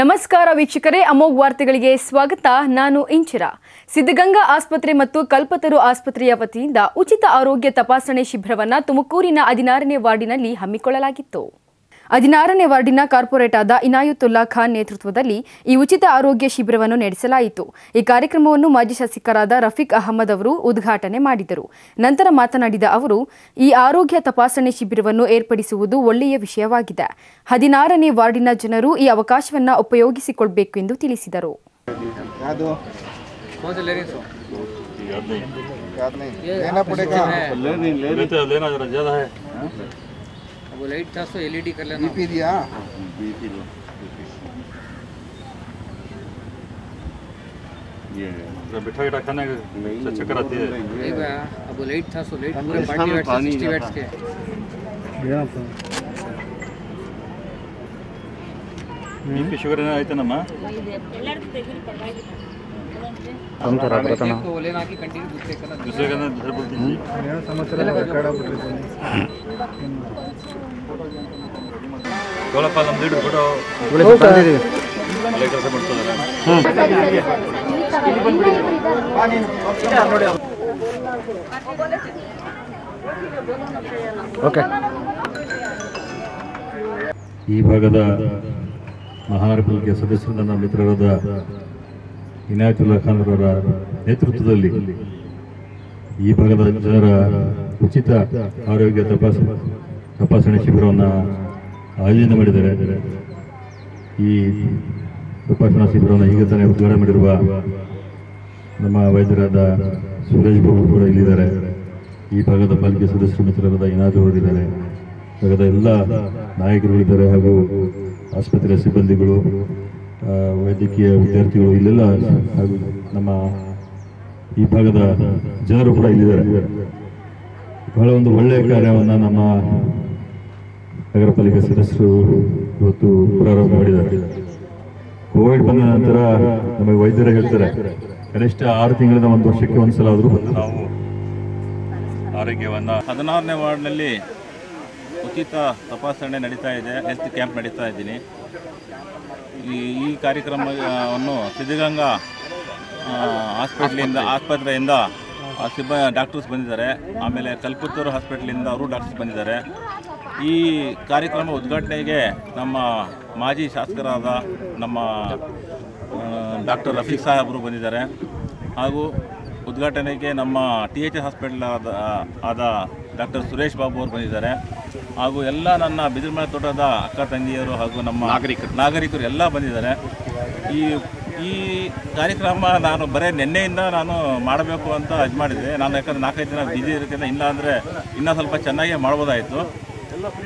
ನಮಸ್ಕಾರ ವೀಕ್ಷಕರೇ, ಅಮೋಘ್ ವಾರ್ತೆಗಳಿಗೆ ಸ್ವಾಗತ. ನಾನು ಇಂಚಿರ. ಸಿದ್ಧಗಂಗಾ ಆಸ್ಪತ್ರೆ ಮತ್ತು ಕಲ್ಪತರು ಆಸ್ಪತ್ರೆಯ ವತಿಯಿಂದ ಉಚಿತ ಆರೋಗ್ಯ ತಪಾಸಣೆ ಶಿಬಿರವನ್ನು ತುಮಕೂರಿನ ಹದಿನಾರನೇ ವಾರ್ಡಿನಲ್ಲಿ ಹಮ್ಮಿಕೊಳ್ಳಲಾಗಿತ್ತು. ಹದಿನಾರನೇ ವಾರ್ಡಿನ ಕಾರ್ಪೊರೇಟ್ ಆದ ಇನಾಯುತುಲ್ಲಾ ಖಾನ್ ನೇತೃತ್ವದಲ್ಲಿ ಈ ಉಚಿತ ಆರೋಗ್ಯ ಶಿಬಿರವನ್ನು ನಡೆಸಲಾಯಿತು ಈ ಕಾರ್ಯಕ್ರಮವನ್ನು ಮಾಜಿ ಶಾಸಕರಾದ ರಫೀಕ್ ಅಹಮದ್ ಅವರು ಉದ್ಘಾಟನೆ ಮಾಡಿದರು ನಂತರ ಮಾತನಾಡಿದ ಅವರು ಈ ಆರೋಗ್ಯ ತಪಾಸಣೆ ಶಿಬಿರವನ್ನು ಏರ್ಪಡಿಸುವುದು ಒಳ್ಳೆಯ ವಿಷಯವಾಗಿದೆ ಹದಿನಾರನೇ ವಾರ್ಡಿನ ಜನರು ಈ ಅವಕಾಶವನ್ನು ಉಪಯೋಗಿಸಿಕೊಳ್ಳಬೇಕು ಎಂದು ತಿಳಿಸಿದರು ಯಾವುದು कौन से ले रही सो याद नहीं लेना पड़ेगा लेते हो लेना जरा ज्यादा है वो लाइट था सो एलईडी कर लेना बीपी दिया जरा बिठा बिठा खाने से चक्कर आती है नहीं भैया अब वो लाइट था सो लाइट पूरे पार्टी वेट्स के सिक्सटी वेट्स के ಬಿ ಪಿ ಶುಗರ್ ಏನೋ ಆಯ್ತೇನಮ್ಮ एक को वो लेना ನಮ್ಮ ಈ ಭಾಗದ ಮಹಾರ್ಪಿಕೆ ಸದಸ್ಯರು ನನ್ನ ಮಿತ್ರರಾದ ಇನಾಯತುಲ್ಲಾ ಖಾನ್ ಅವರ ನೇತೃತ್ವದಲ್ಲಿ ಈ ಭಾಗದ ಜನರ ಉಚಿತ ಆರೋಗ್ಯ ತಪಾಸ ತಪಾಸಣೆ ಶಿಬಿರವನ್ನು ಆಯೋಜನೆ ಮಾಡಿದ್ದಾರೆ. ಈ ತಪಾಸಣಾ ಶಿಬಿರವನ್ನು ಈಗ ತಾನೇ ಉದ್ಘಾಟನೆ ಮಾಡಿರುವ ನಮ್ಮ ವೈದ್ಯರಾದ ಸುರೇಶ್ ಬಾಬು ಕೂಡ ಇಲ್ಲಿದ್ದಾರೆ. ಈ ಭಾಗದ ಪಾಲಿಕೆ ಸದಸ್ಯರು ಮಿತ್ರರಾದ ಇನಾದ್ರು ಅವರಿದ್ದಾರೆ ಭಾಗದ ಎಲ್ಲ ನಾಯಕರುಗಳಿದ್ದಾರೆ ಹಾಗೂ ಆಸ್ಪತ್ರೆಯ ಸಿಬ್ಬಂದಿಗಳು ವೈದ್ಯಕೀಯ ವಿದ್ಯಾರ್ಥಿಗಳು ಇಲ್ಲೆಲ್ಲ ನಮ್ಮ ಈ ಭಾಗದ ಜನರು ಕೂಡ ಇಲ್ಲಿದ್ದಾರೆ. ಬಹಳ ಒಂದು ಒಳ್ಳೆಯ ಕಾರ್ಯವನ್ನು ನಮ್ಮ ನಗರ ಪಾಲಿಕೆ ಸದಸ್ಯರು ಇವತ್ತು ಪ್ರಾರಂಭ ಮಾಡಿದ್ದಾರೆ. ಕೋವಿಡ್ ಬಂದ ನಂತರ ನಮಗೆ ವೈದ್ಯರೇ ಹೇಳ್ತಾರೆ, ಕನಿಷ್ಠ ಆರು ತಿಂಗಳಿಂದ ಒಂದು ವರ್ಷಕ್ಕೆ ಒಂದ್ಸಲ ಆದರೂ ಬಂದು ನಾವು ಆರೋಗ್ಯವನ್ನು ಹದಿನಾರನೇ ವಾರ್ಡ್ನಲ್ಲಿ ಉಚಿತ ತಪಾಸಣೆ ನಡೀತಾ ಇದೆ. ಹೆಲ್ತ್ ಕ್ಯಾಂಪ್ ನಡೀತಾ ಇದ್ದೀನಿ. ಈ ಈ ಕಾರ್ಯಕ್ರಮವನ್ನು ಸಿದ್ಧಗಂಗಾ ಆಸ್ಪಿಟ್ಲಿಂದ ಆಸ್ಪತ್ರೆಯಿಂದ ಸಿಬ್ಬ, ಡಾಕ್ಟರ್ಸ್ ಬಂದಿದ್ದಾರೆ. ಆಮೇಲೆ ಕಲ್ಪುತ್ತೂರು ಹಾಸ್ಪಿಟ್ಲಿಂದ ಅವರು ಡಾಕ್ಟರ್ಸ್ ಬಂದಿದ್ದಾರೆ. ಈ ಕಾರ್ಯಕ್ರಮ ಉದ್ಘಾಟನೆಗೆ ನಮ್ಮ ಮಾಜಿ ಶಾಸಕರಾದ ನಮ್ಮ ಡಾಕ್ಟರ್ ರಫೀಕ್ ಸಾಹೇಬರು ಬಂದಿದ್ದಾರೆ. ಹಾಗೂ ಉದ್ಘಾಟನೆಗೆ ನಮ್ಮ ಟಿ ಎಚ್ ಹಾಸ್ಪಿಟ್ಲ್ ಆದ ಆದ ಡಾಕ್ಟರ್ ಸುರೇಶ್ ಬಾಬು ಅವರು ಬಂದಿದ್ದಾರೆ. ಹಾಗೂ ಎಲ್ಲ ನನ್ನ ಬಿದಿರುಮನೆ ತೋಟದ ಅಕ್ಕ ತಂಗಿಯರು ಹಾಗೂ ನಮ್ಮ ನಾಗರಿಕರು. ನಾಗರಿಕರು ಎಲ್ಲ ಬಂದಿದ್ದಾರೆ. ಈ ಈ ಕಾರ್ಯಕ್ರಮ ನಾನು ಬರೇ ನಿನ್ನೆಯಿಂದ ನಾನು ಮಾಡಬೇಕು ಅಂತ ಇದು ಮಾಡಿದ್ದೆ. ನಾನು ಯಾಕಂದ್ರೆ ನಾಲ್ಕೈದು ದಿನ ಬಿಜಿ ಇರುತ್ತೆ ಇಲ್ಲ ಅಂದರೆ ಇನ್ನೂ ಸ್ವಲ್ಪ ಚೆನ್ನಾಗೇ ಮಾಡ್ಬೋದಾಯಿತು.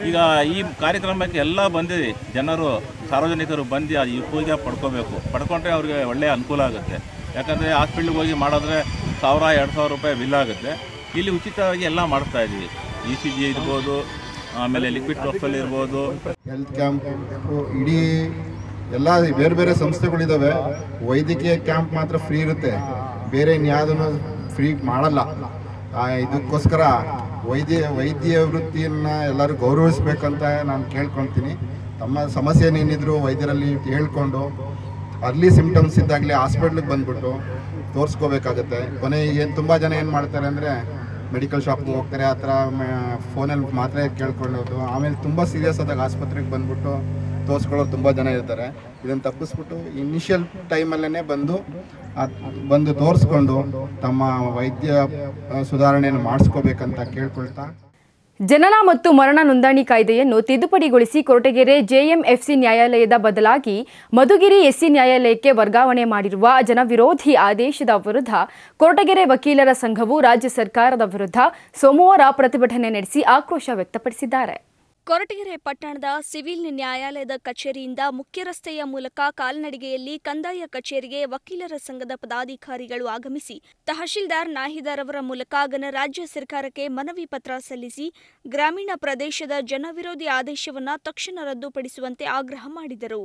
ಈಗ ಈ ಕಾರ್ಯಕ್ರಮಕ್ಕೆ ಎಲ್ಲ ಬಂದಿದೆ ಜನರು ಸಾರ್ವಜನಿಕರು ಬಂದು ಆ ಪೂಜೆ ಪಡ್ಕೋಬೇಕು. ಪಡ್ಕೊಂಡ್ರೆ ಅವ್ರಿಗೆ ಒಳ್ಳೆಯ ಅನುಕೂಲ ಆಗುತ್ತೆ. ಯಾಕಂದರೆ ಹಾಸ್ಪಿಟ್ಲಿಗೆ ಹೋಗಿ ಮಾಡಿದ್ರೆ ಸಾವಿರ ಎರಡು ಸಾವಿರ ರೂಪಾಯಿ ಬಿಲ್ ಆಗುತ್ತೆ. ಇಲ್ಲಿ ಉಚಿತವಾಗಿ ಎಲ್ಲ ಮಾಡ್ತಾಯಿದ್ದೀವಿ ಇದ್ದೀವಿ. ಇ ಸಿ ಜಿ ಇರ್ಬೋದು ಆಮೇಲೆ ಲಿಕ್ವಿಡ್ ಪ್ರೊಫೈಲ್ ಇರ್ಬೋದು. ಹೆಲ್ತ್ ಕ್ಯಾಂಪ್ ಇಡೀ ಎಲ್ಲ ಬೇರೆ ಬೇರೆ ಸಂಸ್ಥೆಗಳಿದಾವೆ. ವೈದ್ಯಕೀಯ ಕ್ಯಾಂಪ್ ಮಾತ್ರ ಫ್ರೀ ಇರುತ್ತೆ. ಬೇರೆ ಇನ್ಯಾವುದನ್ನು ಫ್ರೀ ಮಾಡಲ್ಲ. ಇದಕ್ಕೋಸ್ಕರ ವೈದ್ಯ ವೈದ್ಯ ವೃತ್ತಿಯನ್ನು ಎಲ್ಲರೂ ಗೌರವಿಸ್ಬೇಕಂತ ನಾನು ಕೇಳ್ಕೊಳ್ತೀನಿ. ತಮ್ಮ ಸಮಸ್ಯೆ ಏನಿದ್ರು ವೈದ್ಯರಲ್ಲಿ ಹೇಳ್ಕೊಂಡು ಅರ್ಲಿ ಸಿಂಪ್ಟಮ್ಸ್ ಇದ್ದಾಗಲೇ ಹಾಸ್ಪಿಟ್ಲಿಗೆ ಬಂದ್ಬಿಟ್ಟು ತೋರಿಸ್ಕೋಬೇಕಾಗತ್ತೆ. ಕೊನೆ ಏನು ತುಂಬ ಜನ ಏನು ಮಾಡ್ತಾರೆ ಅಂದರೆ ಮೆಡಿಕಲ್ ಶಾಪ್ಗೆ ಹೋಗ್ತಾರೆ, ಆ ಥರ ಫೋನಲ್ಲಿ ಮಾತ್ರ ಕೇಳ್ಕೊಳ್ಳೋದು ಆಮೇಲೆ ತುಂಬ ಸೀರಿಯಸ್ ಆದಾಗ ಆಸ್ಪತ್ರೆಗೆ ಬಂದ್ಬಿಟ್ಟು ತೋರಿಸ್ಕೊಳ್ಳೋರು ತುಂಬ ಜನ ಇರ್ತಾರೆ. ಇದನ್ನು ತಪ್ಪಿಸ್ಬಿಟ್ಟು ಇನಿಷಿಯಲ್ ಟೈಮಲ್ಲೇ ಬಂದು ಬಂದು ತೋರಿಸ್ಕೊಂಡು ತಮ್ಮ ವೈದ್ಯ ಸುಧಾರಣೆಯನ್ನು ಮಾಡಿಸ್ಕೋಬೇಕಂತ ಕೇಳ್ಕೊಳ್ತಾ ಜನನ ಮತ್ತು ಮರಣ ನೋಂದಣಿ ಕಾಯ್ದೆಯನ್ನು ತಿದ್ದುಪಡಿಗೊಳಿಸಿ ಕೊರಟಗೆರೆ ಜೆಎಂಎಫ್ಸಿ ನ್ಯಾಯಾಲಯದ ಬದಲಾಗಿ ಮಧುಗಿರಿ ಎಸ್ಸಿ ನ್ಯಾಯಾಲಯಕ್ಕೆ ವರ್ಗಾವಣೆ ಮಾಡಿರುವ ಜನವಿರೋಧಿ ಆದೇಶದ ವಿರುದ್ಧ ಕೊರಟಗೆರೆ ವಕೀಲರ ಸಂಘವು ರಾಜ್ಯ ಸರ್ಕಾರದ ವಿರುದ್ಧ ಸೋಮವಾರ ಪ್ರತಿಭಟನೆ ನಡೆಸಿ ಆಕ್ರೋಶ ವ್ಯಕ್ತಪಡಿಸಿದ್ದಾರೆ. ಕೊರಟಗೆರೆ ಪಟ್ಟಣದ ಸಿವಿಲ್ ನ್ಯಾಯಾಲಯದ ಕಚೇರಿಯಿಂದ ಮುಖ್ಯ ರಸ್ತೆಯ ಮೂಲಕ ಕಾಲ್ನಡಿಗೆಯಲ್ಲಿ ಕಂದಾಯ ಕಚೇರಿಗೆ ವಕೀಲರ ಸಂಘದ ಪದಾಧಿಕಾರಿಗಳು ಆಗಮಿಸಿ, ತಹಶೀಲ್ದಾರ್ ನಾಹಿದಾರ್ ಅವರ ಮೂಲಕ ಗಣರಾಜ್ಯ ಸರ್ಕಾರಕ್ಕೆ ಮನವಿ ಪತ್ರ ಸಲ್ಲಿಸಿ, ಗ್ರಾಮೀಣ ಪ್ರದೇಶದ ಜನವಿರೋಧಿ ಆದೇಶವನ್ನು ತಕ್ಷಣ ರದ್ದುಪಡಿಸುವಂತೆ ಆಗ್ರಹ ಮಾಡಿದರು.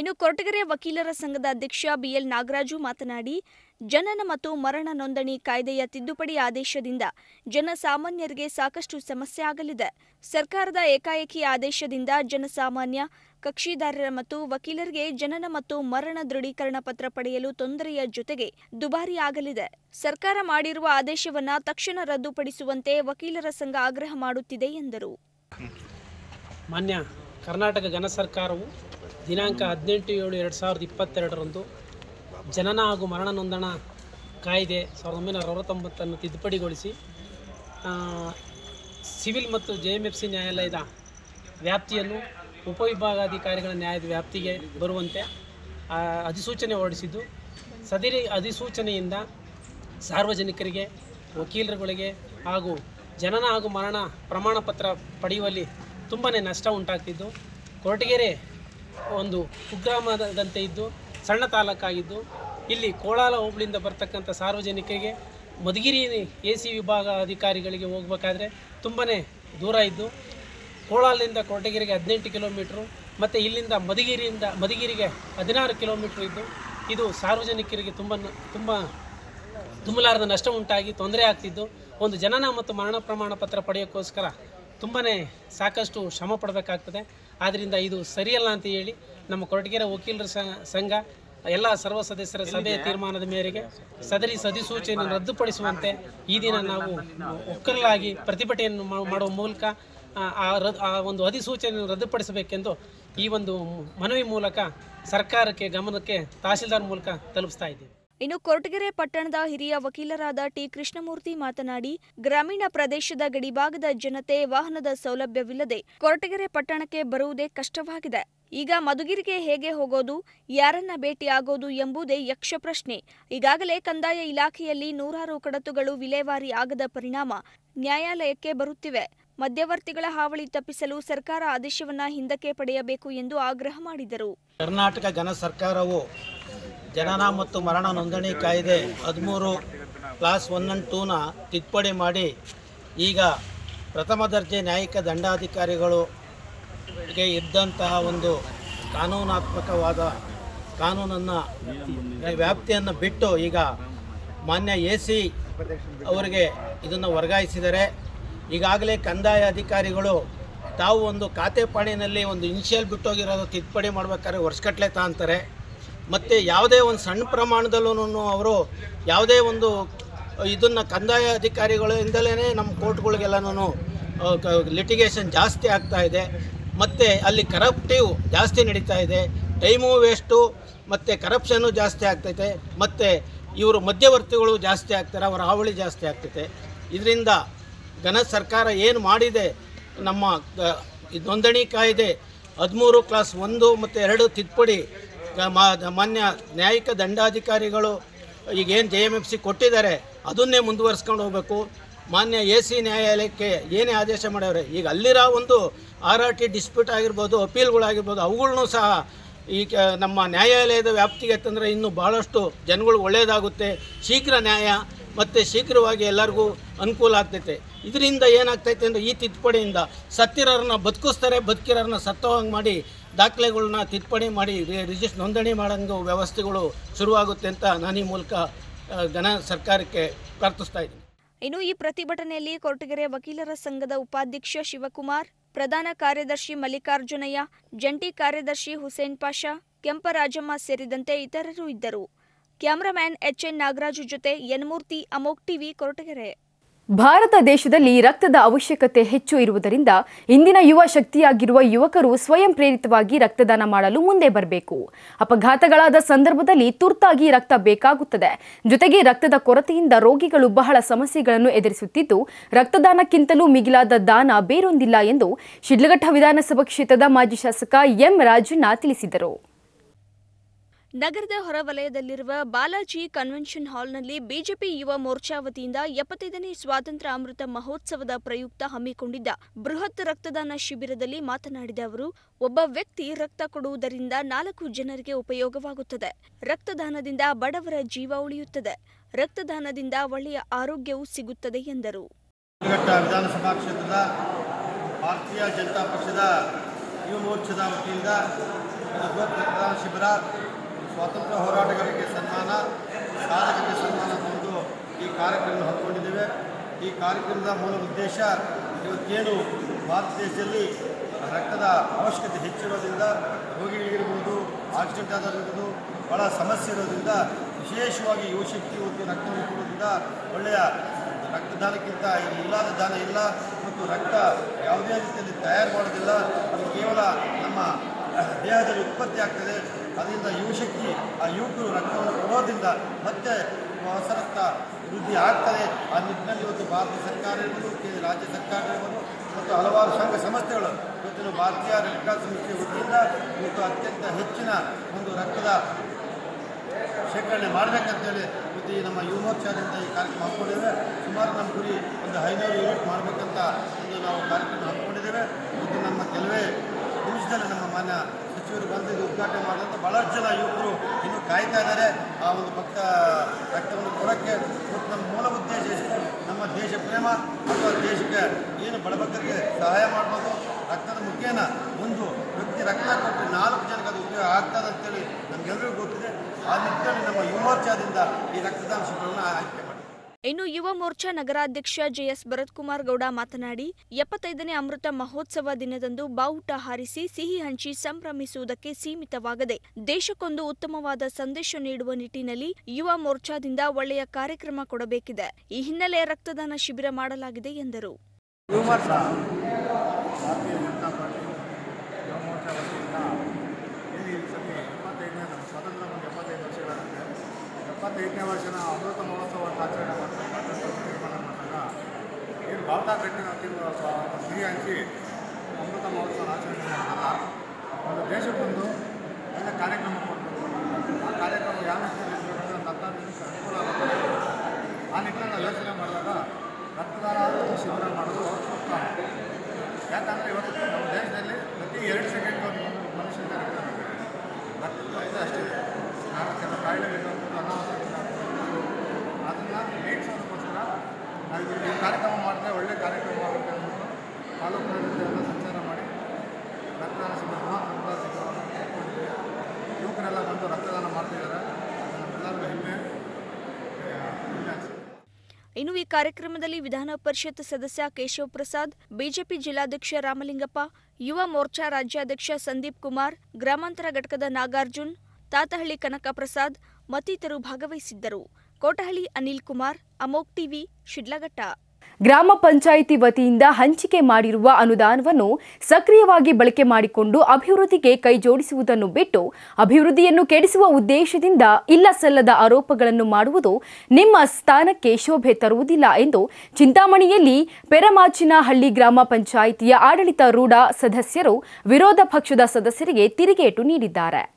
ಇನ್ನು ಕೊರಟಗೆರೆ ವಕೀಲರ ಸಂಘದ ಅಧ್ಯಕ್ಷ ಬಿಎಲ್ ನಾಗರಾಜು ಮಾತನಾಡಿ, ಜನನ ಮತ್ತು ಮರಣ ನೋಂದಣಿ ಕಾಯ್ದೆಯ ತಿದ್ದುಪಡಿ ಆದೇಶದಿಂದ ಜನಸಾಮಾನ್ಯರಿಗೆ ಸಾಕಷ್ಟು ಸಮಸ್ಯೆ ಆಗಲಿದೆ. ಸರ್ಕಾರದ ಏಕಾಏಕಿ ಆದೇಶದಿಂದ ಜನಸಾಮಾನ್ಯ, ಕಕ್ಷಿದಾರರ ಮತ್ತು ವಕೀಲರಿಗೆ ಜನನ ಮತ್ತು ಮರಣ ದೃಢೀಕರಣ ಪತ್ರ ಪಡೆಯಲು ತೊಂದರೆಯ ಜೊತೆಗೆ ದುಬಾರಿ ಆಗಲಿದೆ. ಸರ್ಕಾರ ಮಾಡಿರುವ ಆದೇಶವನ್ನು ತಕ್ಷಣ ರದ್ದುಪಡಿಸುವಂತೆ ವಕೀಲರ ಸಂಘ ಆಗ್ರಹ ಮಾಡುತ್ತಿದೆ ಎಂದರು. ಮಾನ್ಯ ಕರ್ನಾಟಕ ಜನ ಸರ್ಕಾರವು ದಿನಾಂಕ ಹದಿನೆಂಟು ಏಳು ಎರಡು ಸಾವಿರದ ಇಪ್ಪತ್ತೆರಡರಂದು ಜನನ ಹಾಗೂ ಮರಣ ನೋಂದಣ ಕಾಯ್ದೆ ಸಾವಿರದ ಒಂಬೈನೂರ ಅರವತ್ತೊಂಬತ್ತನ್ನು ತಿದ್ದುಪಡಿಗೊಳಿಸಿ ಸಿವಿಲ್ ಮತ್ತು ಜೆ ಎಂ ಎಫ್ ಸಿ ನ್ಯಾಯಾಲಯದ ವ್ಯಾಪ್ತಿಯನ್ನು ಉಪವಿಭಾಗಾಧಿಕಾರಿಗಳ ನ್ಯಾಯದ ವ್ಯಾಪ್ತಿಗೆ ಬರುವಂತೆ ಅಧಿಸೂಚನೆ ಹೊರಡಿಸಿದ್ದು, ಸದರಿ ಅಧಿಸೂಚನೆಯಿಂದ ಸಾರ್ವಜನಿಕರಿಗೆ, ವಕೀಲರುಗಳಿಗೆ ಹಾಗೂ ಜನನ ಹಾಗೂ ಮರಣ ಪ್ರಮಾಣ ಪತ್ರ ಪಡೆಯುವಲ್ಲಿ ತುಂಬಾ ನಷ್ಟ ಉಂಟಾಗ್ತಿದ್ದು. ಕೊರಟಗೆರೆ ಒಂದು ಕುಗ್ರಾಮದಂತೆ ಇದ್ದು, ಸಣ್ಣ ತಾಲೂಕಾಗಿದ್ದು, ಇಲ್ಲಿ ಕೋಳಾಲ ಹೋಬಳಿಯಿಂದ ಬರ್ತಕ್ಕಂಥ ಸಾರ್ವಜನಿಕರಿಗೆ ಮಧುಗಿರಿ ಎ ಸಿ ವಿಭಾಗ ಅಧಿಕಾರಿಗಳಿಗೆ ಹೋಗಬೇಕಾದ್ರೆ ತುಂಬಾ ದೂರ ಇದ್ದು ಕೋಳಾಲದಿಂದ ಕೊರಟಗೆರೆಗೆ ಹದಿನೆಂಟು ಕಿಲೋಮೀಟ್ರು ಮತ್ತು ಇಲ್ಲಿಂದ ಮಧುಗಿರಿಯಿಂದ, ಮಧುಗಿರಿಗೆ ಹದಿನಾರು ಕಿಲೋಮೀಟ್ರ್ ಇದ್ದು, ಇದು ಸಾರ್ವಜನಿಕರಿಗೆ ತುಂಬ ತುಂಬ ತುಂಬಲಾರದ ನಷ್ಟ ಉಂಟಾಗಿ ತೊಂದರೆ ಆಗ್ತಿದ್ದು, ಒಂದು ಜನನ ಮತ್ತು ಮರಣ ಪ್ರಮಾಣ ಪತ್ರ ಪಡೆಯೋಕ್ಕೋಸ್ಕರ ತುಂಬಾ ಸಾಕಷ್ಟು ಶ್ರಮ ಪಡಬೇಕಾಗ್ತದೆ. ಆದ್ದರಿಂದ ಇದು ಸರಿಯಲ್ಲ ಅಂತ ಹೇಳಿ ನಮ್ಮ ಕೊರಟಗೆರೆ ವಕೀಲರ ಸಂಘ ಎಲ್ಲ ಸರ್ವ ಸದಸ್ಯರ ಸಭೆಯ ತೀರ್ಮಾನದ ಮೇರೆಗೆ ಸದರಿ ಸದಿಸೂಚನೆಯನ್ನು ರದ್ದುಪಡಿಸುವಂತೆ ಈ ದಿನ ನಾವು ಒಕ್ಕಲಾಗಿ ಪ್ರತಿಭಟನೆಯನ್ನು ಮಾಡುವ ಮೂಲಕ ಆ ಒಂದು ಅಧಿಸೂಚನೆಯನ್ನು ರದ್ದುಪಡಿಸಬೇಕೆಂದು ಈ ಒಂದು ಮನವಿ ಮೂಲಕ ಸರ್ಕಾರಕ್ಕೆ ಗಮನಕ್ಕೆ ತಹಸೀಲ್ದಾರ್ ಮೂಲಕ ತಲುಪಿಸ್ತಾ ಇದ್ದೀವಿ. ಇನ್ನು ಕೊರಟಗೆರೆ ಪಟ್ಟಣದ ಹಿರಿಯ ವಕೀಲರಾದ ಟಿ ಕೃಷ್ಣಮೂರ್ತಿ ಮಾತನಾಡಿ, ಗ್ರಾಮೀಣ ಪ್ರದೇಶದ ಗಡಿಭಾಗದ ಜನತೆ ವಾಹನದ ಸೌಲಭ್ಯವಿಲ್ಲದೆ ಕೊರಟಗೆರೆ ಪಟ್ಟಣಕ್ಕೆ ಬರುವುದೇ ಕಷ್ಟವಾಗಿದೆ. ಈಗ ಮಧುಗಿರಿಗೆ ಹೇಗೆ ಹೋಗೋದು, ಯಾರನ್ನ ಭೇಟಿಯಾಗೋದು ಎಂಬುದೇ ಯಕ್ಷ ಪ್ರಶ್ನೆ. ಈಗಾಗಲೇ ಕಂದಾಯ ಇಲಾಖೆಯಲ್ಲಿ ನೂರಾರು ಕಡತುಗಳು ವಿಲೇವಾರಿ ಆಗದ ಪರಿಣಾಮ ನ್ಯಾಯಾಲಯಕ್ಕೆ ಬರುತ್ತಿವೆ. ಮಧ್ಯವರ್ತಿಗಳ ಹಾವಳಿ ತಪ್ಪಿಸಲು ಸರ್ಕಾರ ಆದೇಶವನ್ನ ಹಿಂದಕ್ಕೆ ಪಡೆಯಬೇಕು ಎಂದು ಆಗ್ರಹ ಮಾಡಿದರು. ಕರ್ನಾಟಕ ಘನ ಸರ್ಕಾರವು ಜನನ ಮತ್ತು ಮರಣ ನೋಂದಣಿ ಕಾಯ್ದೆ ಹದಿಮೂರು ಕ್ಲಾಸ್ ಒನ್ ಆ್ಯಂಡ್ ಟೂನ ತಿದ್ದುಪಡಿ ಮಾಡಿ ಈಗ ಪ್ರಥಮ ದರ್ಜೆ ನ್ಯಾಯಿಕ ದಂಡಾಧಿಕಾರಿಗಳು ಗೆ ಇದ್ದಂತಹ ಒಂದು ಕಾನೂನಾತ್ಮಕವಾದ ಕಾನೂನನ್ನು ವ್ಯಾಪ್ತಿಯನ್ನು ಬಿಟ್ಟು ಈಗ ಮಾನ್ಯ ಎ ಸಿ ಅವರಿಗೆ ಇದನ್ನು ವರ್ಗಾಯಿಸಿದರೆ ಈಗಾಗಲೇ ಕಂದಾಯ ಅಧಿಕಾರಿಗಳು ತಾವು ಒಂದು ಖಾತೆ ಪಾಣಿನಲ್ಲಿ ಒಂದು ಇನಿಷಿಯಲ್ ಬಿಟ್ಟೋಗಿರೋದು ತಿದ್ದುಪಡಿ ಮಾಡ್ಬೇಕಾದ್ರೆ ವರ್ಷಗಟ್ಟಲೆ ತಾಂತಾರೆ. ಮತ್ತು ಯಾವುದೇ ಒಂದು ಸಣ್ಣ ಪ್ರಮಾಣದಲ್ಲೂ ಅವರು ಯಾವುದೇ ಒಂದು ಇದನ್ನು ಕಂದಾಯ ಅಧಿಕಾರಿಗಳಿಂದಲೇ ನಮ್ಮ ಕೋರ್ಟ್ಗಳಿಗೆಲ್ಲನೂ ಲಿಟಿಗೇಷನ್ ಜಾಸ್ತಿ ಆಗ್ತಾ ಇದೆ. ಮತ್ತು ಅಲ್ಲಿ ಕರಪ್ಟಿವ್ ಜಾಸ್ತಿ ನಡೀತಾ ಇದೆ. ಟೈಮು ವೇಸ್ಟು, ಮತ್ತು ಕರಪ್ಷನ್ನು ಜಾಸ್ತಿ ಆಗ್ತೈತೆ. ಮತ್ತು ಇವರು ಮಧ್ಯವರ್ತಿಗಳು ಜಾಸ್ತಿ ಆಗ್ತಾರೆ, ಅವರ ಹಾವಳಿ ಜಾಸ್ತಿ ಆಗ್ತೈತೆ. ಇದರಿಂದ ಘನ ಸರ್ಕಾರ ಏನು ಮಾಡಿದೆ, ನಮ್ಮ ನೋಂದಣಿ ಕಾಯ್ದೆ ಹದಿಮೂರು ಕ್ಲಾಸ್ ಒಂದು ಮತ್ತು ಎರಡು ತಿದ್ದುಪಡಿ ಮಾನ್ಯ ನ್ಯಾಯಿಕ ದಂಡಾಧಿಕಾರಿಗಳು ಈಗೇನು ಜೆ ಎಂ ಎಫ್ ಸಿ ಕೊಟ್ಟಿದ್ದಾರೆ, ಅದನ್ನೇ ಮುಂದುವರಿಸ್ಕೊಂಡು ಹೋಗಬೇಕು. ಮಾನ್ಯ ಎ ಸಿ ನ್ಯಾಯಾಲಯಕ್ಕೆ ಏನೇ ಆದೇಶ ಮಾಡ್ಯಾವ್ರೆ ಈಗ ಅಲ್ಲಿರೋ ಒಂದು ಆರ್ ಆರ್ ಟಿ ಡಿಸ್ಪ್ಯೂಟ್ ಆಗಿರ್ಬೋದು, ಅಪೀಲ್ಗಳಾಗಿರ್ಬೋದು ಅವುಗಳನ್ನು ಸಹ ಈ ಕ- ನಮ್ಮ ನ್ಯಾಯಾಲಯದ ವ್ಯಾಪ್ತಿಗೆ ತಂದರೆ ಇನ್ನೂ ಭಾಳಷ್ಟು ಜನಗಳು ಒಳ್ಳೆಯದಾಗುತ್ತೆ ಶೀಘ್ರ ನ್ಯಾಯ, ಮತ್ತು ಶೀಘ್ರವಾಗಿ ಎಲ್ಲರಿಗೂ ಅನುಕೂಲ ಆಗ್ತೈತೆ. ಇದರಿಂದ ಏನಾಗ್ತೈತೆ ಅಂದರೆ ಈ ತಿದ್ದುಪಡಿಯಿಂದ ಸತ್ತಿರೋರನ್ನ ಬದುಕಿಸ್ತಾರೆ ಬದುಕಿರೋರನ್ನ ಸತ್ತೋಹಂಗೆ ಮಾಡಿ ದಾಖಲೆಗಳನ್ನ ತಿದ್ದುಪಡಿ ಮಾಡಿ ರಿಜಿಸ್ಟರ್ ನೋಂದಣಿ ಮಾಡೋಂಗೆ ವ್ಯವಸ್ಥೆಗಳು ಶುರುವಾಗುತ್ತೆ ಅಂತ ನಾನು ಈ ಮೂಲಕ ಜನ ಸರ್ಕಾರಕ್ಕೆ ಪ್ರಾರ್ಥಿಸ್ತಾ ಇದ್ದೀನಿ. ಇನ್ನು ಈ ಪ್ರತಿಭಟನೆಯಲ್ಲಿ ಕೊರಟಗೆರೆ ವಕೀಲರ ಸಂಘದ ಉಪಾಧ್ಯಕ್ಷ ಶಿವಕುಮಾರ್, ಪ್ರಧಾನ ಕಾರ್ಯದರ್ಶಿ ಮಲ್ಲಿಕಾರ್ಜುನಯ್ಯ, ಜಂಟಿ ಕಾರ್ಯದರ್ಶಿ ಹುಸೇನ್ ಪಾಷಾ, ಕೆಂಪರಾಜಮ್ಮ ಸೇರಿದಂತೆ ಇತರರು ಇದ್ದರು. ಕ್ಯಾಮರಾಮ್ಯಾನ್ ಎಚ್ಎನ್ ನಾಗರಾಜು ಜೊತೆ ಎನ್ಮೂರ್ತಿ ಅಮೋಕ್ ಟಿವಿ ಕೊರಟಗೆರೆ. ಭಾರತ ದೇಶದಲ್ಲಿ ರಕ್ತದ ಅವಶ್ಯಕತೆ ಹೆಚ್ಚು ಇರುವುದರಿಂದ ಇಂದಿನ ಯುವ ಶಕ್ತಿಯಾಗಿರುವ ಯುವಕರು ಸ್ವಯಂ ಪ್ರೇರಿತವಾಗಿ ರಕ್ತದಾನ ಮಾಡಲು ಮುಂದೆ ಬರಬೇಕು. ಅಪಘಾತಗಳಾದ ಸಂದರ್ಭದಲ್ಲಿ ತುರ್ತಾಗಿ ರಕ್ತ ಬೇಕಾಗುತ್ತದೆ. ಜೊತೆಗೆ ರಕ್ತದ ಕೊರತೆಯಿಂದ ರೋಗಿಗಳು ಬಹಳ ಸಮಸ್ಯೆಗಳನ್ನು ಎದುರಿಸುತ್ತಿದ್ದು, ರಕ್ತದಾನಕ್ಕಿಂತಲೂ ಮಿಗಿಲಾದ ದಾನ ಬೇರೊಂದಿಲ್ಲ ಎಂದು ಶಿಡ್ಲಘಟ್ಟ ವಿಧಾನಸಭಾ ಕ್ಷೇತ್ರದ ಮಾಜಿ ಶಾಸಕ ಎಂ ರಾಜಣ್ಣ ತಿಳಿಸಿದರು. ನಗರದ ಹೊರವಲಯದಲ್ಲಿರುವ ಬಾಲಾಜಿ ಕನ್ವೆನ್ಷನ್ ಹಾಲ್ನಲ್ಲಿ ಬಿಜೆಪಿ ಯುವ ಮೋರ್ಚಾ ವತಿಯಿಂದ ಎಪ್ಪತ್ತೈದನೇ ಸ್ವಾತಂತ್ರ್ಯ ಅಮೃತ ಮಹೋತ್ಸವದ ಪ್ರಯುಕ್ತ ಹಮ್ಮಿಕೊಂಡಿದ್ದ ಬೃಹತ್ ರಕ್ತದಾನ ಶಿಬಿರದಲ್ಲಿ ಮಾತನಾಡಿದ ಅವರು, ಒಬ್ಬ ವ್ಯಕ್ತಿ ರಕ್ತ ಕೊಡುವುದರಿಂದ ನಾಲ್ಕು ಜನರಿಗೆ ಉಪಯೋಗವಾಗುತ್ತದೆ. ರಕ್ತದಾನದಿಂದ ಬಡವರ ಜೀವ ಉಳಿಯುತ್ತದೆ. ರಕ್ತದಾನದಿಂದ ಒಳ್ಳೆಯ ಆರೋಗ್ಯವೂ ಸಿಗುತ್ತದೆ ಎಂದರು. ವಿಧಾನಸಭಾ ಕ್ಷೇತ್ರದ ಭಾರತೀಯ ಜನತಾ ಪಕ್ಷದ ಯುವ ಮೋರ್ಚಾದ ವತಿಯಿಂದ ಶಿಬಿರ ಸ್ವಾತಂತ್ರ್ಯ ಹೋರಾಟಗಾರರಿಗೆ ಸನ್ಮಾನ, ಸಾಧಕರಿಗೆ ಸನ್ಮಾನ ಒಂದು ಈ ಕಾರ್ಯಕ್ರಮ ಹಮ್ಮಿಕೊಂಡಿದ್ದೇವೆ. ಈ ಕಾರ್ಯಕ್ರಮದ ಮೂಲ ಉದ್ದೇಶ ಇವತ್ತೇನು ಭಾರತ ದೇಶದಲ್ಲಿ ರಕ್ತದ ಅವಶ್ಯಕತೆ ಹೆಚ್ಚಿರೋದ್ರಿಂದ ರೋಗಿಗಳಿಗಿರ್ಬೋದು ಆಕ್ಸಿಡೆಂಟ್ ಆದವರಿರ್ಬೋದು ಭಾಳ ಸಮಸ್ಯೆ ಇರೋದ್ರಿಂದ ವಿಶೇಷವಾಗಿ ಯುವಶಕ್ತಿ ಒಂದು ರಕ್ತವನ್ನು ಕೊಡೋದ್ರಿಂದ ಒಳ್ಳೆಯ ರಕ್ತದಾನಕ್ಕಿಂತ ಇಲ್ಲದ ದಾನ ಇಲ್ಲ ಮತ್ತು ರಕ್ತ ಯಾವುದೇ ರೀತಿಯಲ್ಲಿ ತಯಾರು ಮಾಡೋದಿಲ್ಲ. ಅದು ಕೇವಲ ನಮ್ಮ ದೇಹದಲ್ಲಿ ಉತ್ಪತ್ತಿ ಆಗ್ತದೆ. ಅದರಿಂದ ಯುವಶಕ್ತಿ ಆ ಯುವಕರು ರಕ್ತವನ್ನು ಕೊಡೋದ್ರಿಂದ ಮತ್ತೆ ಹೊಸ ರಕ್ತ ವೃದ್ಧಿ ಆಗ್ತದೆ. ಆ ನಿಟ್ಟಿನಲ್ಲಿ ಇವತ್ತು ಭಾರತ ಸರ್ಕಾರ ಇರ್ಬೋದು ರಾಜ್ಯ ಸರ್ಕಾರ ಇರ್ಬೋದು, ಮತ್ತು ಹಲವಾರು ಸಂಘ ಸಂಸ್ಥೆಗಳು ಇವತ್ತಿನ ಭಾರತೀಯ ರೆಡ್ ಕ್ರಾಸ್ ಸಂಸ್ಥೆ ವತಿಯಿಂದ ಇವತ್ತು ಅತ್ಯಂತ ಹೆಚ್ಚಿನ ಒಂದು ರಕ್ತದ ಶೇಖರಣೆ ಮಾಡಬೇಕಂತೇಳಿ ಇವತ್ತು ಈ ನಮ್ಮ ಯುವ ಮೋರ್ಚಾದಿಂದ ಈ ಕಾರ್ಯಕ್ರಮ ಹಾಕ್ಕೊಂಡಿದ್ದೇವೆ ಸುಮಾರು ನಮ್ಮ ಗುರಿ ಒಂದು ಐನೂರು ಯೂನಿಟ್ ಮಾಡಬೇಕಂತ ಒಂದು ನಾವು ಕಾರ್ಯಕ್ರಮ ಹಮ್ಮಿಕೊಂಡಿದ್ದೇವೆ. ಇವತ್ತು ನಮ್ಮ ಕೆಲವೇ ನಿಮಿಷದಲ್ಲಿ ನಮ್ಮ ಮಾನ್ಯ ಸಚಿವರು ಬಂದು ಇದು ಉದ್ಘಾಟನೆ ಮಾಡಿದಂಥ ಬಹಳಷ್ಟು ಜನ ಯುವಕರು ಇನ್ನು ಕಾಯ್ತಾ ಇದ್ದಾರೆ. ಆ ಒಂದು ಭಕ್ತ ರಕ್ತವನ್ನು ಕೊಡೋಕ್ಕೆ ಮತ್ತು ನಮ್ಮ ಮೂಲ ಉದ್ದೇಶ ಎಷ್ಟು? ನಮ್ಮ ದೇಶ ಪ್ರೇಮ ಅಥವಾ ದೇಶಕ್ಕೆ ಏನು ಬಡಬಗ್ಗರಿಗೆ ಸಹಾಯ ಮಾಡ್ಬೋದು? ರಕ್ತದ ಮುಖೇನ ಒಂದು ವ್ಯಕ್ತಿ ರಕ್ತ ಕೊಟ್ಟರೆ ನಾಲ್ಕು ಜನಕ್ಕೆ ಅದು ಉಪಯೋಗ ಆಗ್ತದೆ ಅಂತೇಳಿ ನಮಗೆಲ್ಲರಿಗೂ ಗೊತ್ತಿದೆ. ಆ ನಿಟ್ಟಿನಲ್ಲಿ ನಮ್ಮ ಯುವ ಮೋರ್ಚಾದಿಂದ ಈ ರಕ್ತದಾನ ಶಿಬಿರವನ್ನು ಇನ್ನು ಯುವ ಮೋರ್ಚಾ ನಗರಾಧ್ಯಕ್ಷ ಜೆಎಸ್ ಭರತ್ಕುಮಾರ್ ಗೌಡ ಮಾತನಾಡಿ, ಎಪ್ಪತ್ತೈದನೇ ಅಮೃತ ಮಹೋತ್ಸವ ದಿನದಂದು ಬಾವುಟ ಹಾರಿಸಿ ಸಿಹಿ ಹಂಚಿ ಸಂಭ್ರಮಿಸುವುದಕ್ಕೆ ಸೀಮಿತವಾಗದೆ, ದೇಶಕ್ಕೊಂದು ಉತ್ತಮವಾದ ಸಂದೇಶ ನೀಡುವ ನಿಟ್ಟಿನಲ್ಲಿ ಯುವ ಮೋರ್ಚಾದಿಂದ ಒಳ್ಳೆಯ ಕಾರ್ಯಕ್ರಮ ಕೊಡಬೇಕಿದೆ. ಈ ಹಿನ್ನೆಲೆ ರಕ್ತದಾನ ಶಿಬಿರ ಮಾಡಲಾಗಿದೆ ಎಂದರು ಭಾರತೀಯ ಜನತಾ ಪಾರ್ಟಿ ಯುವ ಮೋರ್ಚಾ ವತಿಯಿಂದ ಏನು ಈ ಸತಿ ಎಪ್ಪತ್ತೈದನೇ ನಮ್ಮ ಸ್ವಾತಂತ್ರ್ಯ ಬಂದು ಎಪ್ಪತ್ತೈದು ವರ್ಷಗಳಾಗುತ್ತೆ ಎಪ್ಪತ್ತೈದನೇ ವರ್ಷನ ಅಮೃತ ಮಹೋತ್ಸವ ಆಚರಣೆ ಮಾಡ್ತಾರೆ ತೀರ್ಮಾನ ಮಾಡಿದಾಗ ಏನು ಭಾರತ ಕಟ್ಟಿನ ಸಿಹಿ ಹಂಚಿ ಅಮೃತ ಮಹೋತ್ಸವ ಆಚರಣೆ ಮಾಡಿದಾಗ ಒಂದು ದೇಶಕ್ಕೊಂದು ಒಳ್ಳೆ ಕಾರ್ಯಕ್ರಮ ಕೊಡಬೇಕು ಆ ಕಾರ್ಯಕ್ರಮ ಯಾವ ರೀತಿಯಲ್ಲಿ ಇರಬೇಕಂದ್ರೆ ಜನಕ್ಕೆ ಅನುಕೂಲ ಆಗುತ್ತೆ. ಆ ನಿಟ್ಟಿನಲ್ಲಿ ಯೋಚನೆ ಮಾಡಿದಾಗ ರಕ್ತದಾನ ಶಿಬಿರ ಮಾಡೋದು ಸೂಕ್ತ ಯಾಕಂದರೆ ಇವತ್ತು ನಮ್ಮ ದೇಶದಲ್ಲಿ ಪ್ರತಿ ಎರಡು ಸೆಕೆಂಡ್ ಒಂದು ಮನುಷ್ಯನಿಗೆ ರಕ್ತ ಬೇಕು. ರಕ್ತದ ಕೊರತೆ ಅಷ್ಟಿದೆ ನಾನು ಕೆಲವು ಕಾಯಿಲೆಗಳಿರ್ಬೋದು ಅನಾಹುತ ಅದನ್ನು ನೀಗಿಸೋದಕ್ಕೋಸ್ಕರ ನಾವು ಈ ಕಾರ್ಯಕ್ರಮ ಮಾಡಿದ್ರೆ ಒಳ್ಳೆ ಕಾರ್ಯಕ್ರಮ ಆಗುತ್ತೆ ಅಂದ್ಬಿಟ್ಟು ತಾಲೂಕಿನಲ್ಲಿ ಎಲ್ಲ ಸಂಚಾರ ಮಾಡಿ ರಕ್ತದಾನ ಶಿಬಿರ ಬೃಹತ್ ರಕ್ತದಾನ ಶಿಬಿರವನ್ನು ಇಟ್ಕೊಂಡಿದ್ದೀವಿ ಯುವಕರೆಲ್ಲ ಬಂದು ರಕ್ತದಾನ ಮಾಡ್ತಿದ್ದಾರೆ ಅದು ನಮ್ಮೆಲ್ಲರಿಗೂ ಹೆಮ್ಮೆ ಆ, ಹೆಮ್ಮೆ ಅನಿಸುತ್ತೆ ಇನ್ನು ಈ ಕಾರ್ಯಕ್ರಮದಲ್ಲಿ ವಿಧಾನ ಪರಿಷತ್ ಸದಸ್ಯ ಕೇಶವ ಪ್ರಸಾದ್, ಬಿಜೆಪಿ ಜಿಲ್ಲಾಧ್ಯಕ್ಷ ರಾಮಲಿಂಗಪ್ಪ, ಯುವ ಮೋರ್ಚಾ ರಾಜ್ಯಾಧ್ಯಕ್ಷ ಸಂದೀಪ್ ಕುಮಾರ್, ಗ್ರಾಮಾಂತರ ಘಟಕದ ನಾಗಾರ್ಜುನ್, ತಾತಹಳ್ಳಿ ಕನಕ ಪ್ರಸಾದ್ ಮತ್ತಿತರರು ಭಾಗವಹಿಸಿದ್ದರು. ಕೋಟಹಳ್ಳಿ ಅನಿಲ್ ಕುಮಾರ್, ಅಮೋಕ್ ಟಿವಿ, ಶಿಡ್ಲಘಟ್ಟ. ಗ್ರಾಮ ಪಂಚಾಯಿತಿ ವತಿಯಿಂದ ಹಂಚಿಕೆ ಮಾಡಿರುವ ಅನುದಾನವನ್ನು ಸಕ್ರಿಯವಾಗಿ ಬಳಕೆ ಮಾಡಿಕೊಂಡು ಅಭಿವೃದ್ಧಿಗೆ ಕೈಜೋಡಿಸುವುದನ್ನು ಬಿಟ್ಟು ಅಭಿವೃದ್ಧಿಯನ್ನು ಕೆಡಿಸುವ ಉದ್ದೇಶದಿಂದ ಇಲ್ಲ ಸಲ್ಲದ ಆರೋಪಗಳನ್ನು ಮಾಡುವುದು ನಿಮ್ಮ ಸ್ಥಾನಕ್ಕೆ ಶೋಭೆ ತರುವುದಿಲ್ಲ ಎಂದು ಚಿಂತಾಮಣಿಯಲ್ಲಿ ಪೆರಮಾಚಿನಹಳ್ಳಿ ಗ್ರಾಮ ಪಂಚಾಯಿತಿಯ ಆಡಳಿತಾರೂಢ ಸದಸ್ಯರು ವಿರೋಧ ಪಕ್ಷದ ಸದಸ್ಯರಿಗೆ ತಿರುಗೇಟು ನೀಡಿದ್ದಾರೆ.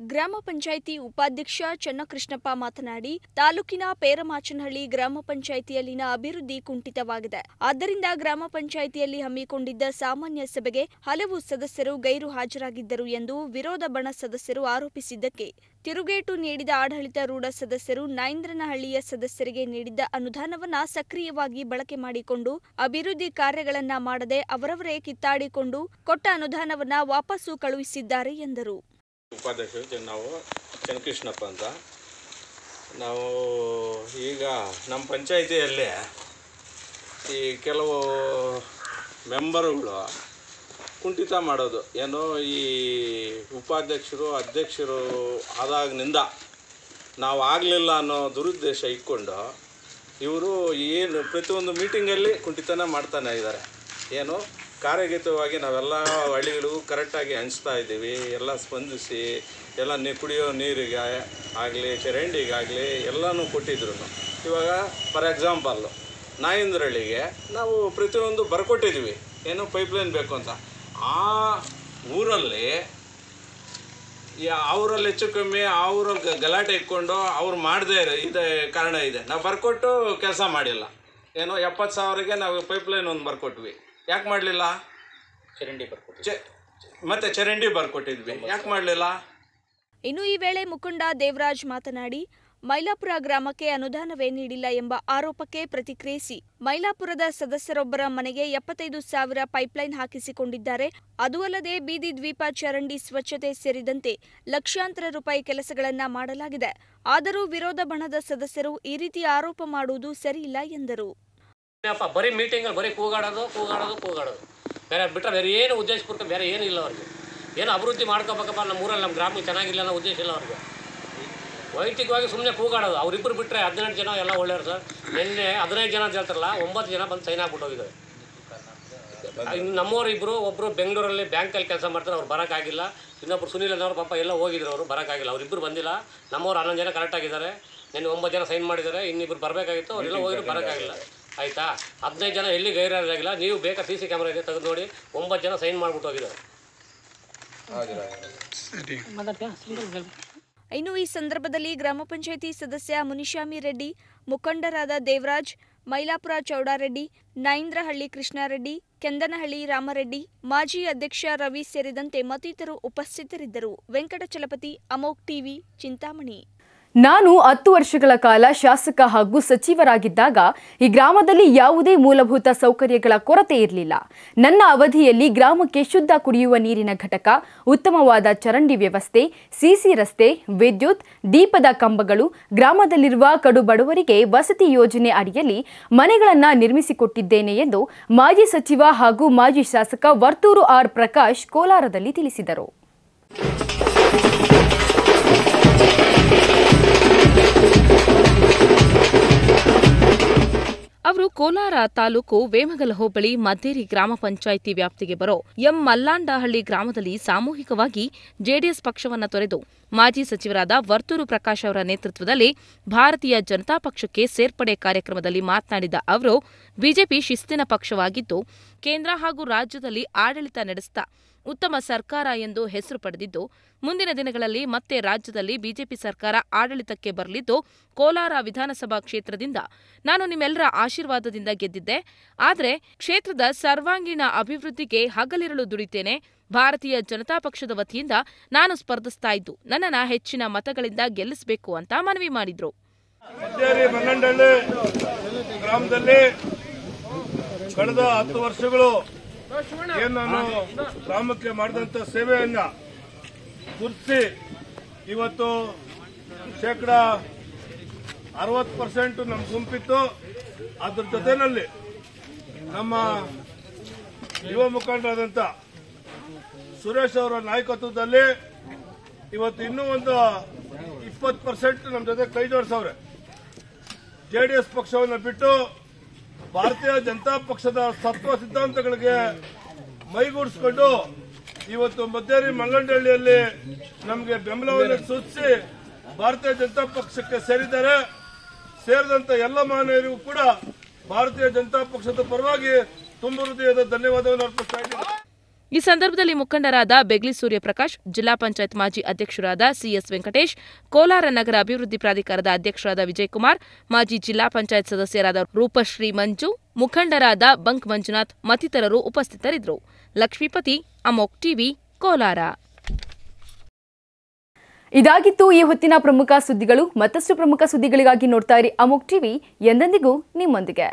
ಗ್ರಾಮ ಪಂಚಾಯಿತಿ ಉಪಾಧ್ಯಕ್ಷ ಚನ್ನಕೃಷ್ಣಪ್ಪ ಮಾತನಾಡಿ, ತಾಲೂಕಿನ ಪೇರಮಾಚನಹಳ್ಳಿ ಗ್ರಾಮ ಪಂಚಾಯಿತಿಯಲ್ಲಿನ ಅಭಿವೃದ್ಧಿ ಕುಂಠಿತವಾಗಿದೆ. ಆದ್ದರಿಂದ ಗ್ರಾಮ ಪಂಚಾಯಿತಿಯಲ್ಲಿ ಹಮ್ಮಿಕೊಂಡಿದ್ದ ಸಾಮಾನ್ಯ ಸಭೆಗೆ ಹಲವು ಸದಸ್ಯರು ಗೈರು ಹಾಜರಾಗಿದ್ದರು ಎಂದು ವಿರೋಧ ಬಣ ಸದಸ್ಯರು ಆರೋಪಿಸಿದ್ದಕ್ಕೆ ತಿರುಗೇಟು ನೀಡಿದ ಆಡಳಿತ ರೂಢ ಸದಸ್ಯರು ನಾಯಂದ್ರನಹಳ್ಳಿಯ ಸದಸ್ಯರಿಗೆ ನೀಡಿದ್ದ ಅನುದಾನವನ್ನ ಸಕ್ರಿಯವಾಗಿ ಬಳಕೆ ಮಾಡಿಕೊಂಡು ಅಭಿವೃದ್ಧಿ ಕಾರ್ಯಗಳನ್ನ ಮಾಡದೆ ಅವರವರೇ ಕಿತ್ತಾಡಿಕೊಂಡು ಕೊಟ್ಟ ಅನುದಾನವನ್ನ ವಾಪಸ್ಸು ಕಳುಹಿಸಿದ್ದಾರೆ ಎಂದರು. ಉಪಾಧ್ಯಕ್ಷರು ನಾವು ಚನ್ನಕೃಷ್ಣಪ್ಪ ಅಂತ. ನಾವು ಈಗ ನಮ್ಮ ಪಂಚಾಯಿತಿಯಲ್ಲಿ ಈ ಕೆಲವು ಮೆಂಬರುಗಳು ಕುಂಠಿತ ಮಾಡೋದು. ಏನೋ ಈ ಉಪಾಧ್ಯಕ್ಷರು, ಅಧ್ಯಕ್ಷರು ಆದಾಗಿನಿಂದ ನಾವು ಆಗಲಿಲ್ಲ ಅನ್ನೋ ದುರುದ್ದೇಶ ಇಟ್ಕೊಂಡು ಇವರು ಏನು ಪ್ರತಿಯೊಂದು ಮೀಟಿಂಗಲ್ಲಿ ಕುಂಠಿತನ ಮಾಡ್ತಾನೆ ಇದ್ದಾರೆ. ಏನು? ಕಾರ್ಯಗತವಾಗಿ ನಾವೆಲ್ಲ ಹಳ್ಳಿಗಳಿಗೂ ಕರೆಕ್ಟಾಗಿ ಹಂಚ್ತಾ ಇದ್ದೀವಿ. ಎಲ್ಲ ಸ್ಪಂದಿಸಿ, ಎಲ್ಲ ನೀ ಕುಡಿಯೋ ನೀರಿಗೆ ಆಗಲಿ, ಚರಂಡಿಗಾಗಲಿ ಎಲ್ಲನೂ ಕೊಟ್ಟಿದ್ರು ಇವಾಗ ಫಾರ್ ಎಕ್ಸಾಂಪಲ್ಲು ನಾಯಂದ್ರಹಳ್ಳಿಗೆ ನಾವು ಪ್ರತಿಯೊಂದು ಬರ್ಕೊಟ್ಟಿದ್ದೀವಿ. ಏನು ಪೈಪ್ಲೈನ್ ಬೇಕು ಅಂತ. ಆ ಊರಲ್ಲಿ ಅವರಲ್ಲಿ ಹೆಚ್ಚು ಕಮ್ಮಿ ಅವರು ಗಲಾಟೆ ಇಟ್ಕೊಂಡು ಅವ್ರು ಮಾಡದೇ ಇದೆ ಕಾರಣ ಇದೆ. ನಾವು ಬರ್ಕೊಟ್ಟು ಕೆಲಸ ಮಾಡಿಲ್ಲ. ಏನೋ ಎಪ್ಪತ್ತು ಸಾವಿರಗೆ ನಾವು ಪೈಪ್ಲೈನ್ ಒಂದು ಬರ್ಕೊಟ್ವಿ. ಯಾಕೆ ಮಾಡಲಿಲ್ಲ? ಚರಂಡಿ ಬರ್ಕೊಟ್ಟು ಚೆ ಮತ್ತೆ ಚರಂಡಿ ಬರ್ಕೊಟ್ಟಿದ್ವಿ. ಯಾಕೆ ಮಾಡಲಿಲ್ಲ? ಇನ್ನು ಈ ವೇಳೆ ಮುಖಂಡ ದೇವರಾಜ್ ಮಾತನಾಡಿ ಮೈಲಾಪುರ ಗ್ರಾಮಕ್ಕೆ ಅನುದಾನವೇ ನೀಡಿಲ್ಲ ಎಂಬ ಆರೋಪಕ್ಕೆ ಪ್ರತಿಕ್ರಿಯಿಸಿ ಮೈಲಾಪುರದ ಸದಸ್ಯರೊಬ್ಬರ ಮನೆಗೆ ಎಪ್ಪತ್ತೈದು ಸಾವಿರ ಪೈಪ್ಲೈನ್ ಹಾಕಿಸಿಕೊಂಡಿದ್ದಾರೆ. ಅದೂ ಅಲ್ಲದೆ ಬೀದಿ ದ್ವೀಪ ಚರಂಡಿ ಸ್ವಚ್ಛತೆ ಸೇರಿದಂತೆ ಲಕ್ಷಾಂತರ ರೂಪಾಯಿ ಕೆಲಸಗಳನ್ನ ಮಾಡಲಾಗಿದೆ. ಆದರೂ ವಿರೋಧ ಬಣದ ಸದಸ್ಯರು ಈ ರೀತಿ ಆರೋಪ ಮಾಡುವುದು ಸರಿಯಿಲ್ಲ ಎಂದರು. ಅಪ್ಪ, ಬರೀ ಮೀಟಿಂಗಲ್ಲಿ ಬರೀ ಕೂಗಾಡೋದು ಕೂಗಾಡೋದು ಕೂಗಾಡೋದು. ಬೇರೆ ಬಿಟ್ಟರೆ ಬೇರೆ ಏನು ಉದ್ದೇಶಪೂರ್ವಕ ಬೇರೆ ಏನೂ ಇಲ್ಲ ಅವ್ರಿಗೆ. ಏನು ಅಭಿವೃದ್ಧಿ ಮಾಡ್ಕೋಬೇಕಪ್ಪ ನಮ್ಮ ಊರಲ್ಲಿ, ನಮ್ಮ ಗ್ರಾಮಕ್ಕೆ ಚೆನ್ನಾಗಿಲ್ಲ ಅನ್ನೋ ಉದ್ದೇಶ ಇಲ್ಲ ಅವ್ರಿಗೆ. ವೈಯಕ್ತಿಕವಾಗಿ ಸುಮ್ಮನೆ ಕೂಗಾಡೋದು. ಅವರಿಬ್ಬರು ಬಿಟ್ಟರೆ ಹದಿನೆಂಟು ಜನ ಎಲ್ಲ ಒಳ್ಳೆಯವರು ಸರ್. ನಿನ್ನೆ ಹದಿನೈದು ಜನ ಅಂತ ಹೇಳ್ತಾರಲ್ಲ, ಒಂಬತ್ತು ಜನ ಬಂದು ಸೈನ್ ಆಗ್ಬಿಟ್ಟು ಹೋಗಿದ್ದಾರೆ. ನಮ್ಮವ್ರು ಇಬ್ಬರು ಒಬ್ಬರು ಬೆಂಗಳೂರಲ್ಲಿ ಬ್ಯಾಂಕಲ್ಲಿ ಕೆಲಸ ಮಾಡ್ತಾರೆ, ಅವ್ರು ಬರೋಕ್ಕಾಗಿಲ್ಲ. ಇನ್ನೊಬ್ರು ಸುನೀಲ್ ಅನ್ನೋರು ಪಾಪ ಎಲ್ಲ ಹೋಗಿದ್ರು, ಅವರು ಬರೋಕ್ಕಾಗಿಲ್ಲ. ಅವರಿಬ್ಬರು ಬಂದಿಲ್ಲ. ನಮ್ಮವ್ರು ಹನ್ನೊಂದು ಜನ ಕರೆಕ್ಟ್ ಆಗಿದ್ದಾರೆ. ನಿನ್ನೆ ಒಂಬತ್ತು ಜನ ಸೈನ್ ಮಾಡಿದ್ದಾರೆ. ಇನ್ನಿಬ್ಬರು ಬರಬೇಕಾಗಿತ್ತು, ಅವರೆಲ್ಲ ಹೋಗಿದ್ರು, ಬರೋಕ್ಕಾಗಿಲ್ಲ. ಆಯಿತಾ? ಹದಿನೈದು ಜನ ಎಲ್ಲಿ ಗೈರಾಗಿಲ್ಲ ನೀವು ಬೇಕಾ ಸಿ ಸಿ ಕ್ಯಾಮ್ರಾ ಇದೆ ತೆಗೆದು ನೋಡಿ. ಒಂಬತ್ತು ಜನ ಸೈನ್ ಮಾಡಿಬಿಟ್ಟು ಹೋಗಿದ್ದಾರೆ. ಇನ್ನು ಈ ಸಂದರ್ಭದಲ್ಲಿ ಗ್ರಾಮ ಪಂಚಾಯಿತಿ ಸದಸ್ಯ ಮುನಿಶಾಮಿ ರೆಡ್ಡಿ ಮುಖಂಡರಾದ ದೇವರಾಜ್ ಮೈಲಾಪುರ ಚೌಡಾರೆಡ್ಡಿ ನೈಂದ್ರಹಳ್ಳಿ ಕೃಷ್ಣಾರೆಡ್ಡಿ ಕೆಂದನಹಳ್ಳಿ ರಾಮರೆಡ್ಡಿ ಮಾಜಿ ಅಧ್ಯಕ್ಷ ರವಿ ಸೇರಿದಂತೆ ಮತ್ತಿತರರು ಉಪಸ್ಥಿತರಿದ್ದರು. ವೆಂಕಟಚಲಪತಿ ಅಮೋಕ್ ಟಿವಿ ಚಿಂತಾಮಣಿ. ನಾನು ಹತ್ತು ವರ್ಷಗಳ ಕಾಲ ಶಾಸಕ ಹಾಗೂ ಸಚಿವರಾಗಿದ್ದಾಗ ಈ ಗ್ರಾಮದಲ್ಲಿ ಯಾವುದೇ ಮೂಲಭೂತ ಸೌಕರ್ಯಗಳ ಕೊರತೆ ಇರಲಿಲ್ಲ. ನನ್ನ ಅವಧಿಯಲ್ಲಿ ಗ್ರಾಮಕ್ಕೆ ಶುದ್ಧ ಕುಡಿಯುವ ನೀರಿನ ಘಟಕ, ಉತ್ತಮವಾದ ಚರಂಡಿ ವ್ಯವಸ್ಥೆ ಸಿಸಿ ರಸ್ತೆ, ವಿದ್ಯುತ್, ದೀಪದ ಕಂಬಗಳು, ಗ್ರಾಮದಲ್ಲಿರುವ ಕಡು ಬಡವರಿಗೆ ವಸತಿ ಯೋಜನೆ ಅಡಿಯಲ್ಲಿ ಮನೆಗಳನ್ನು ನಿರ್ಮಿಸಿಕೊಟ್ಟಿದ್ದೇನೆ ಎಂದು ಮಾಜಿ ಸಚಿವ ಹಾಗೂ ಮಾಜಿ ಶಾಸಕ ವರ್ತೂರು ಆರ್ ಪ್ರಕಾಶ್ ಕೋಲಾರದಲ್ಲಿ ತಿಳಿಸಿದರು. ಅವರು ಕೋಲಾರ ತಾಲೂಕು ವೇಮಗಲ ಹೋಬಳಿ ಮದ್ದೇರಿ ಗ್ರಾಮ ಪಂಚಾಯಿತಿ ವ್ಯಾಪ್ತಿಗೆ ಬರೋ ಎಂ ಮಲ್ಲಾಂಡಹಳ್ಳಿ ಗ್ರಾಮದಲ್ಲಿ ಸಾಮೂಹಿಕವಾಗಿ ಜೆಡಿಎಸ್ ಪಕ್ಷವನ್ನು ತೊರೆದು ಮಾಜಿ ಸಚಿವರಾದ ವರ್ತೂರು ಪ್ರಕಾಶ್ ಅವರ ನೇತೃತ್ವದಲ್ಲಿ ಭಾರತೀಯ ಜನತಾ ಪಕ್ಷಕ್ಕೆ ಸೇರ್ಪಡೆ ಕಾರ್ಯಕ್ರಮದಲ್ಲಿ ಮಾತನಾಡಿದ ಅವರು, ಬಿಜೆಪಿ ಶಿಸ್ತಿನ ಪಕ್ಷವಾಗಿದ್ದು, ಕೇಂದ್ರ ಹಾಗೂ ರಾಜ್ಯದಲ್ಲಿ ಆಡಳಿತ ನಡೆಸುತ್ತಾ ಉತ್ತಮ ಸರ್ಕಾರ ಎಂದು ಹೆಸರು ಪಡೆದಿದ್ದು, ಮುಂದಿನ ದಿನಗಳಲ್ಲಿ ಮತ್ತೆ ರಾಜ್ಯದಲ್ಲಿ ಬಿಜೆಪಿ ಸರ್ಕಾರ ಆಡಳಿತಕ್ಕೆ ಬರಲಿದ್ದು, ಕೋಲಾರ ವಿಧಾನಸಭಾ ಕ್ಷೇತ್ರದಿಂದ ನಾನು ನಿಮ್ಮೆಲ್ಲರ ಆಶೀರ್ವಾದದಿಂದ ಗೆದ್ದಿದ್ದೆ. ಆದರೆ ಕ್ಷೇತ್ರದ ಸರ್ವಾಂಗೀಣ ಅಭಿವೃದ್ಧಿಗೆ ಹಗಲಿರಲು ದುಡಿತೇನೆ. ಭಾರತೀಯ ಜನತಾ ಪಕ್ಷದ ವತಿಯಿಂದ ನಾನು ಸ್ಪರ್ಧಿಸ್ತಾ ಇದ್ದು, ನನ್ನನ್ನು ಹೆಚ್ಚಿನ ಮತಗಳಿಂದ ಗೆಲ್ಲಿಸಬೇಕು ಅಂತ ಮನವಿ ಮಾಡಿದ್ರು. ಗ್ರಾಮದಲ್ಲಿ ಕಳೆದ ಹತ್ತು ವರ್ಷಗಳು ಏನು ನಾನು ಗ್ರಾಮಕ್ಕೆ ಮಾಡಿದಂಥ ಸೇವೆಯನ್ನ ಗುರುತಿಸಿ ಇವತ್ತು ಶೇಕಡ ಅರವತ್ತು ಪರ್ಸೆಂಟ್ ನಮ್ಮ ಗುಂಪಿತ್ತು. ಅದ್ರ ಜೊತೆಯಲ್ಲಿ ನಮ್ಮ ಯುವ ಮುಖಂಡರಾದಂಥ ಸುರೇಶ್ ಅವರ ನಾಯಕತ್ವದಲ್ಲಿ ಇವತ್ತು ಇನ್ನೂ ಒಂದು ಇಪ್ಪತ್ತು ಪರ್ಸೆಂಟ್ ನಮ್ಮ ಜೊತೆ ಕೈ ಜೋಡಿಸವ್ರೆ. ಜೆಡಿಎಸ್ ಪಕ್ಷವನ್ನು ಬಿಟ್ಟು ಭಾರತೀಯ ಜನತಾ ಪಕ್ಷದ ಸತ್ವ ಸಿದ್ಧಾಂತಗಳಿಗೆ ಮೈಗೂಡಿಸಿಕೊಂಡು ಇವತ್ತು ಮದ್ದೇರಿ ಮಲ್ಲಂಡಹಳ್ಳಿಯಲ್ಲಿ ನಮಗೆ ಬೆಂಬಲವನ್ನು ಸೂಚಿಸಿ ಭಾರತೀಯ ಜನತಾ ಪಕ್ಷಕ್ಕೆ ಸೇರಿದ್ದಾರೆ. ಸೇರಿದಂತ ಎಲ್ಲ ಮಹನೀಯರಿಗೂ ಕೂಡ ಭಾರತೀಯ ಜನತಾ ಪಕ್ಷದ ಪರವಾಗಿ ತುಂಬ ಹೃದಯದ ಧನ್ಯವಾದವನ್ನು ಅರ್ಪಿಸ್ತಾ ಇದ್ದೀನಿ. ಈ ಸಂದರ್ಭದಲ್ಲಿ ಮುಖಂಡರಾದ ಬೆಗ್ಲಿ ಸೂರ್ಯಪ್ರಕಾಶ್, ಜಿಲ್ಲಾ ಪಂಚಾಯತ್ ಮಾಜಿ ಅಧ್ಯಕ್ಷರಾದ ಸಿಎಸ್ ವೆಂಕಟೇಶ್, ಕೋಲಾರ ನಗರ ಅಭಿವೃದ್ಧಿ ಪ್ರಾಧಿಕಾರದ ಅಧ್ಯಕ್ಷರಾದ ವಿಜಯಕುಮಾರ್, ಮಾಜಿ ಜಿಲ್ಲಾ ಪಂಚಾಯತ್ ಸದಸ್ಯರಾದ ರೂಪಶ್ರೀ ಮಂಜು, ಮುಖಂಡರಾದ ಬಂಕ್ ಮಂಜುನಾಥ್ ಮತ್ತಿತರರು ಉಪಸ್ಥಿತರಿದ್ದರು. ಲಕ್ಷ್ಮೀಪತಿ, ಅಮೋಕ್ ಟಿವಿ, ಕೋಲಾರ. ಇದಾಗಿತ್ತು ಈ ಹೊತ್ತಿನ ಪ್ರಮುಖ ಸುದ್ದಿಗಳು. ಮತ್ತಷ್ಟು ಪ್ರಮುಖ ಸುದ್ದಿಗಳಿಗಾಗಿ ನೋಡ್ತಾ ಇರಿ ಅಮೋಕ್ ಟಿವಿ. ಎಂದೆಂದಿಗೂ ನಿಮ್ಮೊಂದಿಗೆ.